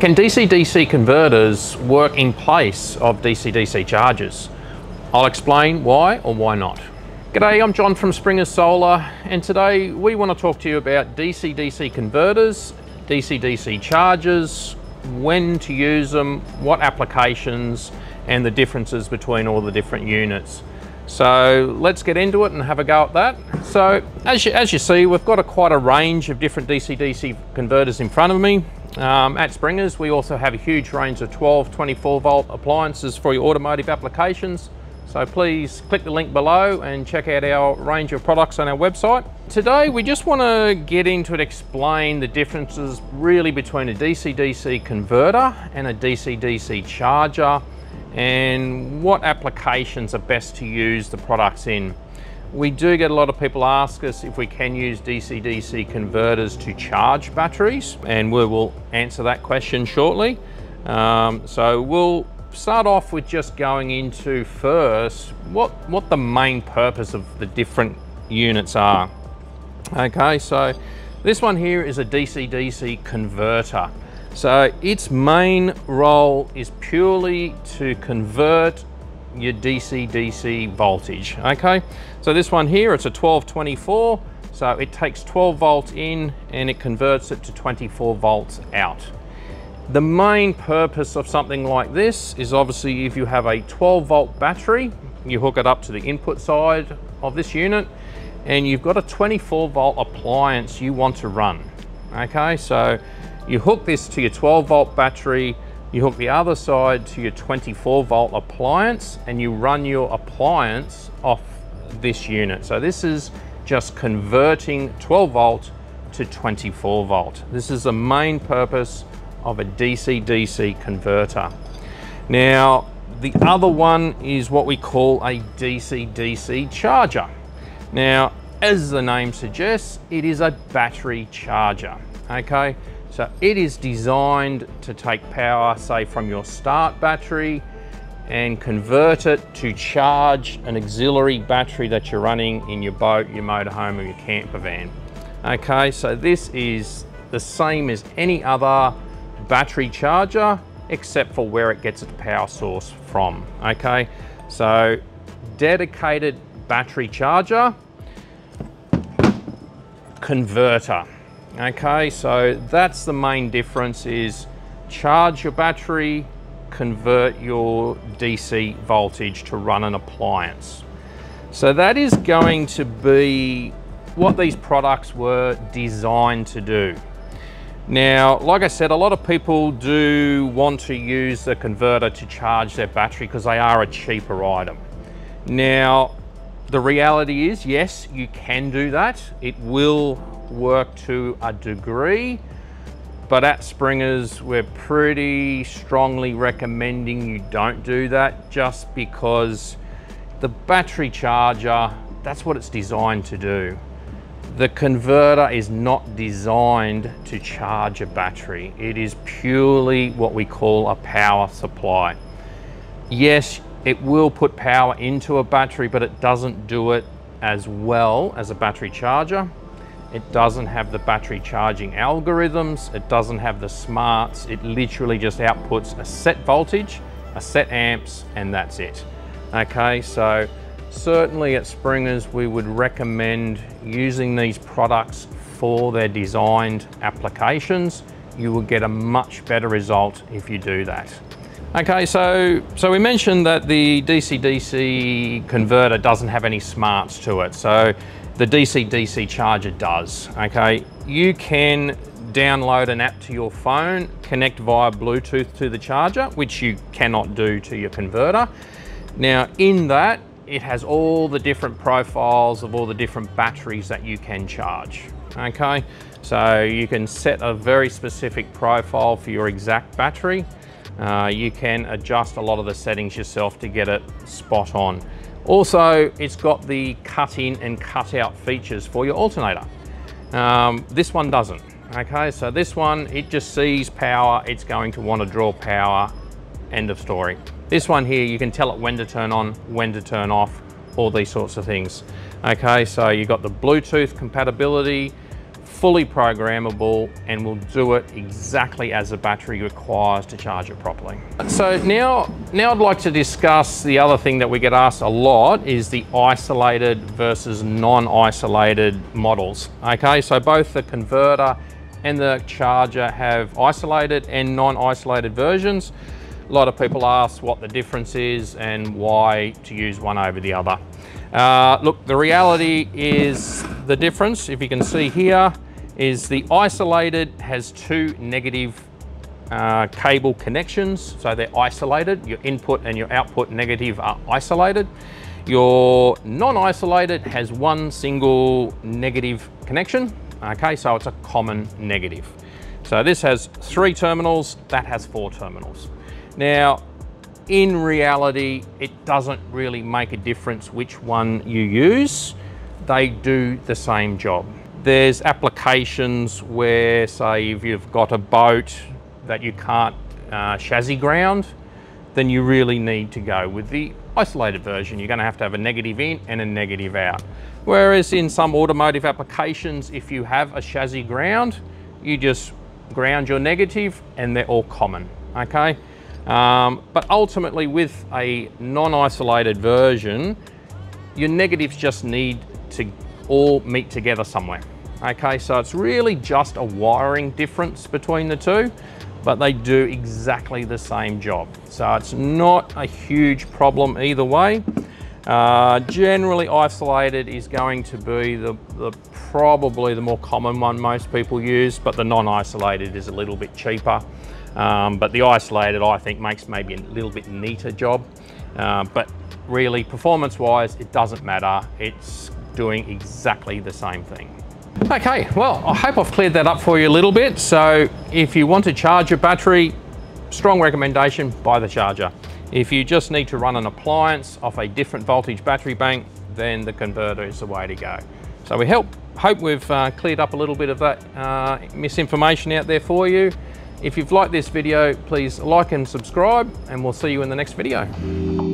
Can DC-DC converters work in place of DC-DC chargers? I'll explain why or why not. G'day, I'm John from Springers Solar and today we want to talk to you about DC-DC converters, DC-DC chargers, when to use them, what applications and the differences between all the different units. So let's get into it and have a go at that. So as you, as you see, we've got a quite a range of different DC-DC converters in front of me. Um, at Springers, we also have a huge range of 12, 24 volt appliances for your automotive applications. So please click the link below and check out our range of products on our website. Today, we just want to get into it, explain the differences really between a DC-DC converter and a DC-DC charger and what applications are best to use the products in. We do get a lot of people ask us if we can use DC-DC converters to charge batteries, and we will answer that question shortly. Um, so we'll start off with just going into first what, what the main purpose of the different units are. Okay, so this one here is a DC-DC converter. So its main role is purely to convert your DC-DC voltage, okay? So this one here, it's a 1224, so it takes 12 volts in and it converts it to 24 volts out. The main purpose of something like this is obviously if you have a 12 volt battery, you hook it up to the input side of this unit and you've got a 24 volt appliance you want to run. Okay, so you hook this to your 12 volt battery, you hook the other side to your 24 volt appliance and you run your appliance off this unit. So this is just converting 12 volt to 24 volt. This is the main purpose of a DC-DC converter. Now, the other one is what we call a DC-DC charger. Now, as the name suggests, it is a battery charger, okay? So it is designed to take power, say from your start battery and convert it to charge an auxiliary battery that you're running in your boat, your motorhome or your camper van. Okay, so this is the same as any other battery charger except for where it gets its power source from. Okay, so dedicated battery charger, converter. Okay, so that's the main difference is charge your battery, convert your DC voltage to run an appliance. So that is going to be what these products were designed to do. Now, like I said, a lot of people do want to use the converter to charge their battery because they are a cheaper item. Now, the reality is, yes, you can do that. It will work to a degree, but at Springers, we're pretty strongly recommending you don't do that just because the battery charger, that's what it's designed to do. The converter is not designed to charge a battery. It is purely what we call a power supply. Yes, it will put power into a battery, but it doesn't do it as well as a battery charger. It doesn't have the battery charging algorithms. It doesn't have the smarts. It literally just outputs a set voltage, a set amps, and that's it. Okay, so certainly at Springers, we would recommend using these products for their designed applications. You will get a much better result if you do that. Okay, so, so we mentioned that the DC-DC converter doesn't have any smarts to it. So the DC-DC charger does, okay? You can download an app to your phone, connect via Bluetooth to the charger, which you cannot do to your converter. Now in that, it has all the different profiles of all the different batteries that you can charge, okay? So you can set a very specific profile for your exact battery. Uh, you can adjust a lot of the settings yourself to get it spot on. Also, it's got the cut in and cut out features for your alternator. Um, this one doesn't, okay? So this one, it just sees power, it's going to want to draw power, end of story. This one here, you can tell it when to turn on, when to turn off, all these sorts of things. Okay, so you've got the Bluetooth compatibility, fully programmable and will do it exactly as the battery requires to charge it properly. So now, now I'd like to discuss the other thing that we get asked a lot is the isolated versus non-isolated models. Okay, so both the converter and the charger have isolated and non-isolated versions. A lot of people ask what the difference is and why to use one over the other. Uh, look, the reality is the difference, if you can see here, is the isolated has two negative uh, cable connections. So they're isolated. Your input and your output negative are isolated. Your non-isolated has one single negative connection. Okay, so it's a common negative. So this has three terminals, that has four terminals. Now, in reality, it doesn't really make a difference which one you use. They do the same job. There's applications where, say, if you've got a boat that you can't uh, chassis ground, then you really need to go with the isolated version. You're going to have to have a negative in and a negative out. Whereas in some automotive applications, if you have a chassis ground, you just ground your negative and they're all common, okay? Um, but ultimately with a non-isolated version, your negatives just need to all meet together somewhere. Okay, so it's really just a wiring difference between the two, but they do exactly the same job. So it's not a huge problem either way. Uh, generally isolated is going to be the, the, probably the more common one most people use, but the non-isolated is a little bit cheaper. Um, but the isolated I think makes maybe a little bit neater job. Uh, but really performance-wise, it doesn't matter. It's doing exactly the same thing. Okay, well, I hope I've cleared that up for you a little bit. So if you want to charge your battery, strong recommendation, buy the charger. If you just need to run an appliance off a different voltage battery bank, then the converter is the way to go. So we help, hope we've uh, cleared up a little bit of that uh, misinformation out there for you. If you've liked this video, please like and subscribe, and we'll see you in the next video.